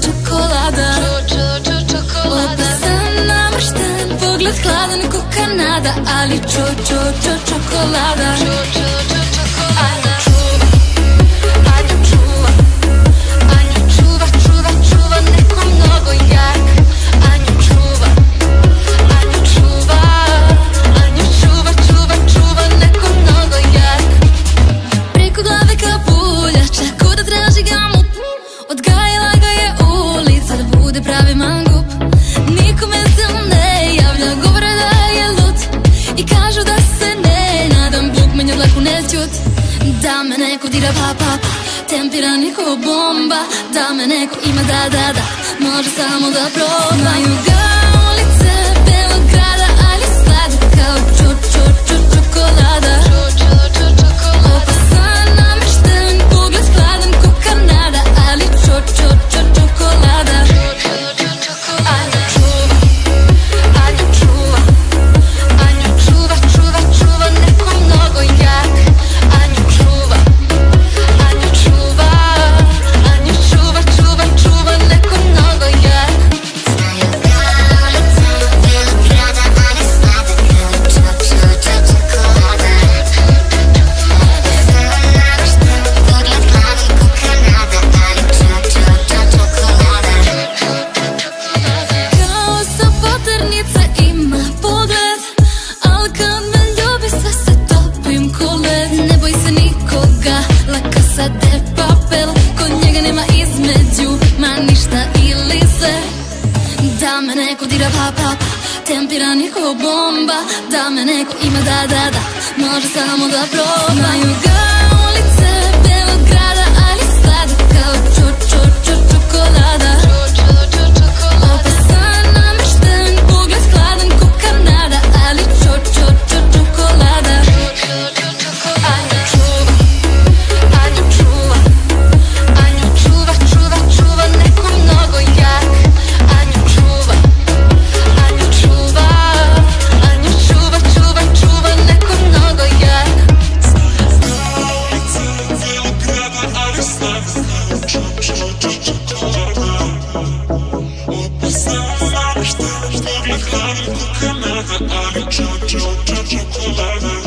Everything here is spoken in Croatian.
čokolada. Opisan namršten, pogled hladan ko Kanada Ali čo, čo, čo, čokolada. Čo, čo, čo Da me neko dira pa pa pa. Tempira niko bomba. Da me neko ima da da da. Može samo da proba Znaju ga neko dira pa pa pa. Tempira niko bomba Da me neko ima da da da. Može samo da proba. Znaju ga. body, jump, jump, jump, jump,